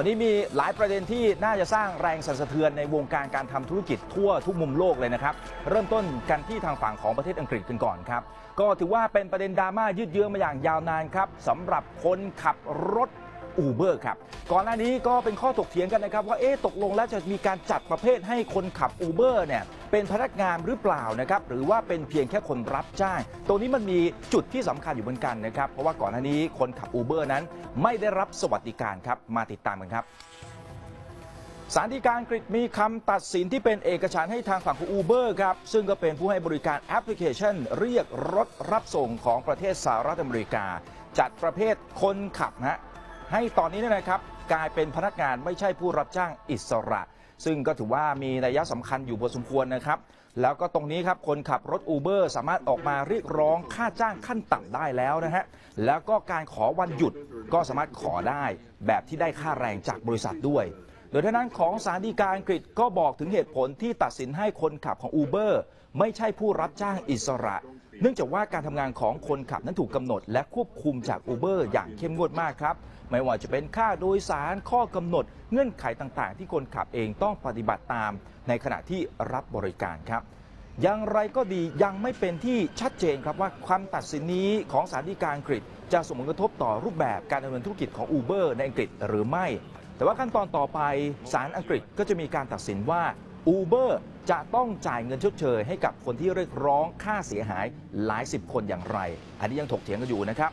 วันนี้มีหลายประเด็นที่น่าจะสร้างแรงสั่นสะเทือนในวงการการทำธุรกิจทั่วทุกมุมโลกเลยนะครับ เริ่มต้นกันที่ทางฝั่งของประเทศอังกฤษกันก่อนครับ ก็ถือว่าเป็นประเด็นดราม่ายืดเยื้อมาอย่างยาวนานครับสำหรับคนขับรถ อูเบอร์ครับ ก่อนหน้านี้ก็เป็นข้อถกเถียงกันนะครับ ว่าเอ๊ะตกลงแล้วจะมีการจัดประเภทให้คนขับอูเบอร์เนี่ยเป็นพนักงานหรือเปล่านะครับ หรือว่าเป็นเพียงแค่คนรับจ้าง ตรงนี้มันมีจุดที่สำคัญอยู่เหมือนกันนะครับ เพราะว่าก่อนหน้านี้คนขับอูเบอร์นั้น ไม่ได้รับสวัสดิการครับ มาติดตามกันครับสารดีกาอังกมีคำตัดสินที่เป็นเอกฉันให้ทางฝั่งของ Uber ครับ ซึ่งก็เป็นผู้ให้บริการแอปพลิเคชัน เรียกรถรับส่งของประเทศสหรัฐอเมริกา จัดประเภทคนขับนะฮะ ให้ตอนนี้เนี่ยนะครับกลายเป็นพนักงานไม่ใช่ผู้รับจ้างอิสระ ซึ่งก็ถือว่ามีนัยสำคัญอยู่พอสมควรนะครับ แล้วก็ตรงนี้ครับคนขับรถ Uber สามารถออกมาเรียกร้องค่าจ้างขั้นต่ำได้แล้วนะฮะแล้วก็การขอวันหยุดก็สามารถขอได้ แบบที่ได้ค่าแรงจากบริษัทด้วย โดยทางด้นของสารดีกาอังกฤษก็บอกถึงเหตุผลที่ตัดสินให้คนขับของ Uber ไม่ใช่ผู้รับจ้างอิสระ เนื่องจากว่าการทำงานของคนขับนั้นถูกกำหนด และควบคุมจาก Uber อร์อย่างเข้มงวดมากครับ ไม่ว่าจะเป็นค่าโดยสารข้อกำหนด เงื่อนไขต่างๆ ที่คนขับเองต้องปฏิบัติตาม ในขณะที่รับบริการครับอย่างไรก็ดียังไม่เป็นที่ชัดเจนครับว่าความตัดสินนี้ของสารดีกาอังกฤษ จะส่งผลกระทบต่อรูปแบบการดำเนินธุรกิจของ Uber ในอังกฤษหรือไม่ แต่ว่าขั้นตอนต่อไปศาลอังกฤษก็จะมีการตัดสินว่า Uber จะต้องจ่ายเงินชดเชยให้กับคนที่เรียกร้องค่าเสียหายหลายสิบคนอย่างไร อันนี้ยังถกเถียงกันอยู่นะครับ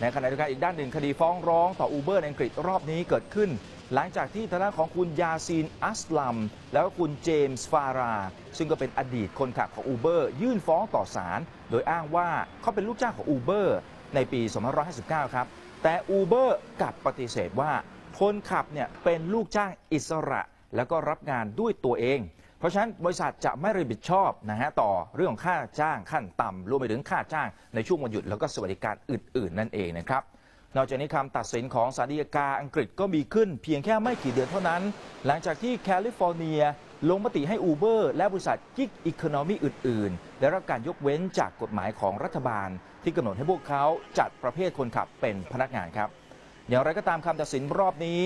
ในขณะเดียวกันอีกด้านหนึ่งคดีฟ้องร้องต่อ Uber ในอังกฤษรอบนี้เกิดขึ้น หลังจากที่ทางด้านของคุณยาซีนอัสลัม แล้วก็คุณเจมส์ฟารา ซึ่งก็เป็นอดีตคนขับของ Uber ยื่นฟ้องต่อศาลโดยอ้างว่าเขาเป็นลูกจ้างของ Uber ในปี 2559 ครับ แต่ Uber กลับปฏิเสธว่าคนขับเนี่ยเป็นลูกจ้างอิสระ แล้วก็รับงานด้วยตัวเอง เพราะฉะนั้นบริษัทจะไม่รับผิดชอบนะฮะต่อเรื่องของค่าจ้างขั้นต่ำรวมไปถึงค่าจ้างในช่วงวันหยุดแล้วก็สวัสดิการอื่น ๆ นั่นเองนะครับนอกจากนี้คำตัดสินของศาลฎีกาอังกฤษก็มีขึ้นเพียงแค่ไม่กี่เดือนเท่านั้น หลังจากที่แคลิฟอร์เนีย ลงมติให้ Uber และบริษัทกิ๊กอีโคโนมีอื่น ๆ ได้รับการยกเว้นจากกฎหมายของรัฐบาล ที่กำหนดให้พวกเขาจัดประเภทคนขับเป็นพนักงานครับ อย่างไรก็ตามคำตัดสินรอบนี้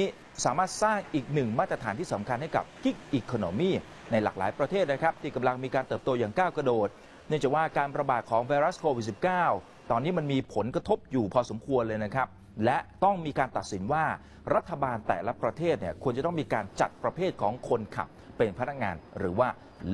สามารถสร้างอีกหนึ่งมาตรฐานที่สำคัญให้กับกิกอีโคโนมีในหลากหลายประเทศนะครับ ที่กำลังมีการเติบโตอย่างก้าวกระโดด เนื่องจากว่าการระบาดของไวรัสโควิด -19 ตอนนี้มันมีผลกระทบอยู่พอสมควรเลยนะครับ และต้องมีการตัดสินว่ารัฐบาลแต่ละประเทศเนี่ยควรจะต้องมีการจัดประเภทของคนขับ เป็นพนักงานหรือว่า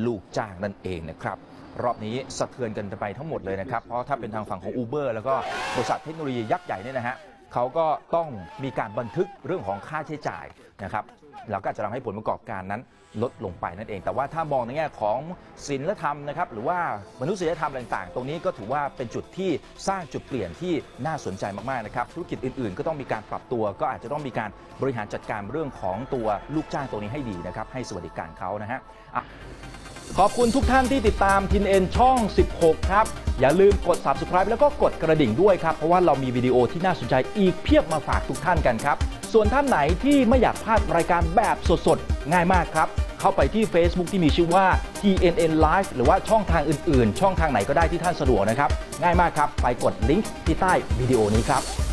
ลูกจ้างนั่นเองนะครับรอบนี้สะเทือนกันไปทั้งหมดเลยนะครับ เพราะถ้าเป็นทางฝั่งของ Uber แล้วก็บริษัทเทคโนโลยียักษ์ใหญ่เนี่ยนะฮะ เขาก็ต้องมีการบันทึกเรื่องของค่าใช้จ่ายนะครับแล้วก็จะทำให้ผลประกอบการนั้นลดลงไปนั่นเอง แต่ว่าถ้ามองในแง่ของศีลธรรมนะครับหรือว่ามนุษยธรรมต่างๆ ตรงนี้ก็ถือว่าเป็นจุดที่สร้างจุดเปลี่ยนที่น่าสนใจมากๆนะครับธุรกิจอื่นๆ ก็ต้องมีการปรับตัว ก็อาจจะต้องมีการบริหารจัดการเรื่องของตัวลูกจ้างตรงนี้ให้ดีนะครับให้สวัสดิการเขานะฮะอะขอบคุณทุกท่านที่ติดตามทินเอ็นช่อง 16 ครับ อย่าลืมกด subscribe แล้วก็กดกระดิ่งด้วยครับ เพราะว่าเรามีวิดีโอที่น่าสนใจอีกเพียบมาฝากทุกท่านกันครับ ส่วนท่านไหนที่ไม่อยากพลาดรายการแบบสดๆ ง่ายมากครับ เข้าไปที่ Facebook ที่มีชื่อว่า TNN Live หรือว่าช่องทางอื่นๆ ช่องทางไหนก็ได้ที่ท่านสะดวกนะครับ ง่ายมากครับ ไปกดลิงก์ที่ใต้วิดีโอนี้ครับ